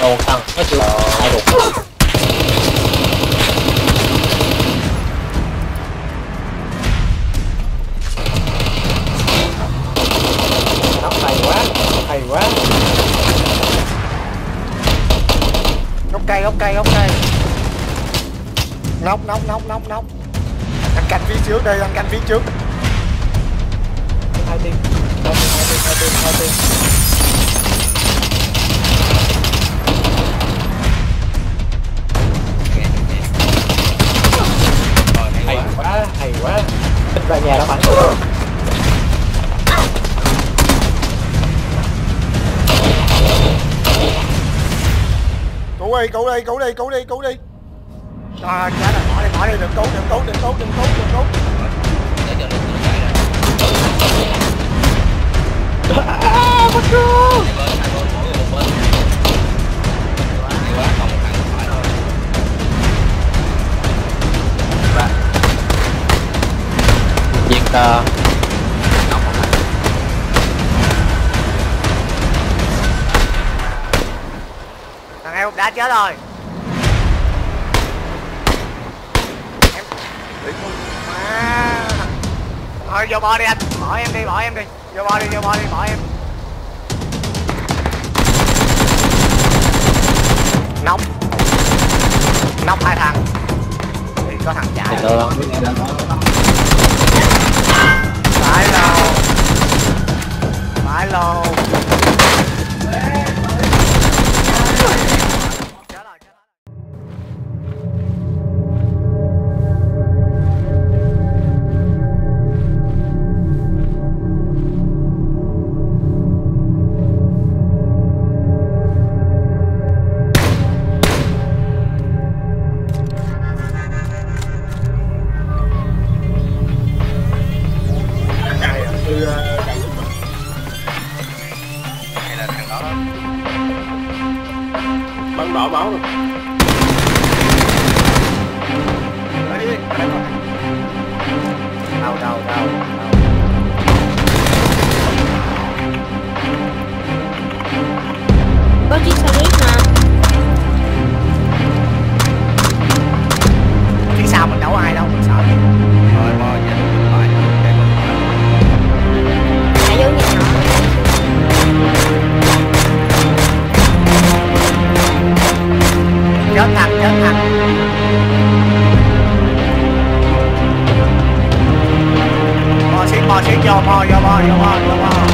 hai đục Nóc hay quá, hay quá. gốc cây gốc cây gốc cây nóc nóc nóc nóc nóc. Anh canh phía trước đây anh canh phía trước. Hai tim. Hai tim, hai tim, hai tim, đi cứu đi cứu đi cứu đi cứu đi trời ơi chết rồi bỏ đi bỏ đi đừng cứu đừng cứu đừng cứu đừng cứu đừng cứu À, bắt go. hai bên đã chết rồi. Em à. thôi vô bo đi anh. Bỏ em đi bỏ em đi. Vô bo đi vô bo đi bỏ em. Nóc. Nóc hai thằng. Thì có thằng chạy Bắn rồi. Ở đi, ở đây đau có chiếc xe Chết thằng, chết thằng. Bò xít, bò xít vô, bò vô, bò vô, bò vô.